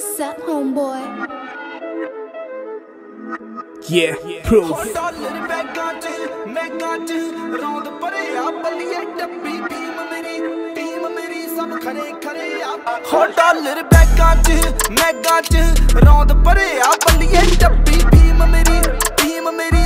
What's up, homeboy? Yeah, proof. Dollar ਬੈਗਾਂ 'ਚ ਮੈਗਾਂ 'ਚ ਰੌਂਦ ਪਰੇ ਆ ਬੱਲੀਏ ਡੱਬੀ ਟੀਮ ਮੇਰੀ ਟੀਮ ਮੇਰੀ ਸਭ ਖਰੇ ਖਰੇ ਆ ਹੋ ਡਾਲਰ ਬੈਗਾਂ 'ਚ ਮੈਗਾਂ 'ਚ ਰੌਂਦ ਪਰੇ ਆ ਬੱਲੀਏ ਡੱਬੀ ਟੀਮ ਮੇਰੀ ਟੀਮ ਮੇਰੀ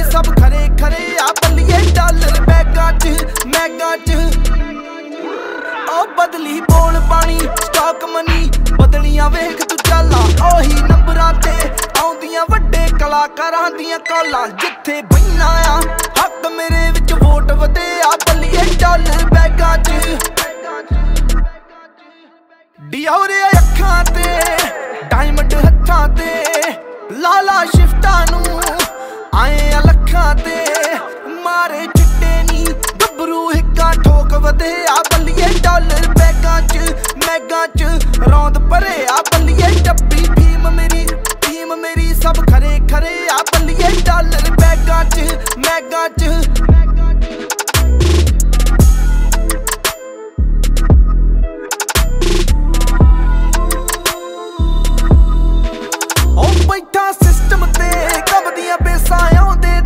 ਬਦਲੀ, ਬੋਲ ਪਾਣੀ ਸਟਾਕ ਮਨੀ, ਬਦਲੀਆਂ ਵੇਖ ਤੂੰ ਚੱਲਾ। ਉਹੀ ਨੰਬਰਾਂ ਤੇ ਆਉਂਦੀਆਂ ਵੱਡੇ ਕਲਾਕਾਰਾਂ ਦੀਆਂ ਕਾਲਾਂ। ਜਿੱਥੇ ਬੈਨਾ ਆ, ਹੱਕ ਮੇਰੇ ਵਿੱਚ ਵੋਟ ਵਧੇ ਆ ਬੱਲੀਏ ਡਾਲਰ ਬੈਗਾਂ 'ਚ। ਡਿਓਰੇ ਅੱਖਾਂ ਤੇ ਡਾਇਮੰਡ ਹੱਥਾਂ ਤੇ, ਲਾਲਾ ਸ਼ਿਫਟਾਂ ਨੂੰ ਆਏ ਆ ਲੱਖਾਂ ਤੇ। ਮਾਰੇ ਚਿੱਟੇ ਨੀ, ਗੱਭਰੂ, ਹਿੱਕਾ ਠੋਕ ਵਧੇ ਆ ਬੱਲੀਏ ਡਾਲਰ ਮੈਗਾਂ 'ਚ ਰੌਂਦ ਭਰੇ ਆ ਬੱਲੀਏ ਡੱਬੀ ਭੀਮ ਮੇਰੀ ਟੀਮ ਮੇਰੀ ਸਭ ਖਰੇ ਖਰੇ ਆ ਬੱਲੀਏ ਡਾਲਰ ਬੈਗਾਂ 'ਚ, ਮੈਗਾਂ 'ਚ।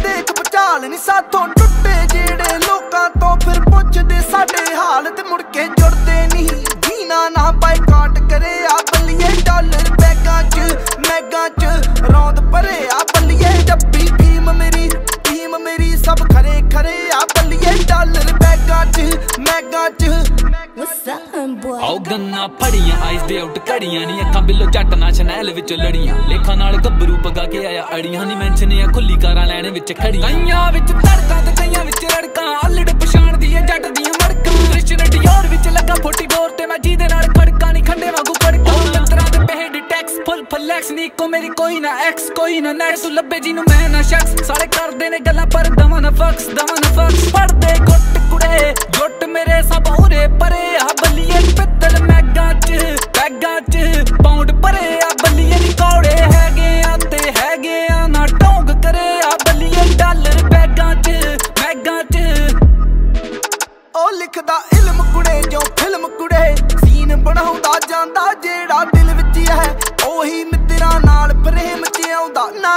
ਦੇਖ ਪਚਾਲ ਨਹੀਂ ਸਾਥੋਂ ਟੁੱਟੇ ਜਿਹੜੇ ਲੋਕਾਂ ਤੋਂ, ਫਿਰ ਪੁੱਛਦੇ ਸਾਡੇ ਹਾਲ ਤੇ ਮੁੜ ਕੇ ਜੁੜਦੇ ਨਹੀਂ। ਜੀਨਾ ਨਾ ਬਾਈਕਾਟ ਕਰੇ ਆ ਬੱਲੀਏ ਡਾਲਰ ਬੈਗਾਂ 'ਚ ਮੈਗਾਂ 'ਚ। ਰੌਂਦ ਭਰੇ ਆ ਬੱਲੀਏ ਡੱਬੀ ਭੀਮ ਮੇਰੀ ਟੀਮ ਮੇਰੀ ਸਭ ਖਰੇ ਖਰੇ ਆ ਬੱਲੀਏ ਡਾਲਰ ਬੈਗਾਂ 'ਚ ਮੈਗਾਂ 'ਚ? ਆਓ ਗੰਨਾ ਫੜੀਆਂ ਆਈਸ ਦੇ ਆਊਟ ਘੜੀਆਂ ਨਹੀਂ ਅੱਖਾਂ ਬਿੱਲੋ ਜੱਟ ਨਾ ਸ਼ਨੈਲ ਵਿੱਚ ਲੜੀਆਂ। ਲੇਖਾਂ ਨਾਲ ਗੱਭਰੂ ਪਗਾ ਕੇ ਆਇਆ ਅੜੀਆਂ ਨਹੀਂ ਮੈਂਸ਼ਨ ਆ ਖੁੱਲੀ ਕਾਰਾਂ ਲੈਣ ਵਿੱਚ ਖੜੀਆਂ। ਕਈਆਂ ਵਿੱਚ ਧੜਕਾਂ ਤੇ ਕਈਆਂ ਵਿੱਚ ਰੜਕਾਂ ਟੈਕਸ ਨਹੀਂ ਕੋ ਮੇਰੀ ਕੋਈ ਨਾ ਐਕਸ ਕੋਈ ਨਾ ਨੈਟ ਤੂੰ ਲੱਭੇ ਜਿਹਨੂੰ ਮੈਂ ਨਾ ਸ਼ਖਸ। ਸਾਲੇ ਕਰਦੇ ਨੇ ਗੱਲਾਂ ਪਰ ਦਵਾਂ ਨਾ ਫਕਸ ਦਵਾਂ ਨਾ ਫਕਸ। ਪੜਦੇ ਗੁੱਟ ਕੁੜੇ, ਜੁੱਟ ਮੇਰੇ ਸਭ ਉਰੇ ਪਰੇ।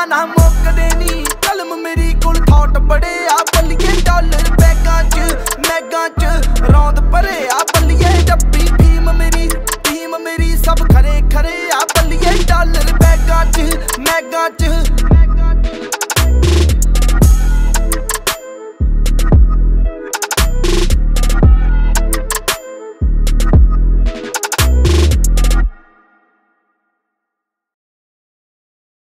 ਗੱਲਾਂ ਨਾ ਮੁੱਕਦੇ ਨਹੀਂ ਕਲਮ ਮੇਰੀ ਕੋਲ ਥਾਟ ਬੜੇ ਆ। ਬੱਲੀਏ ਡਾਲਰ ਬੈਗਾਂ 'ਚ, ਮੈਗਾਂ 'ਚ ਰੌਂਦ ਭਰੇ ਆ।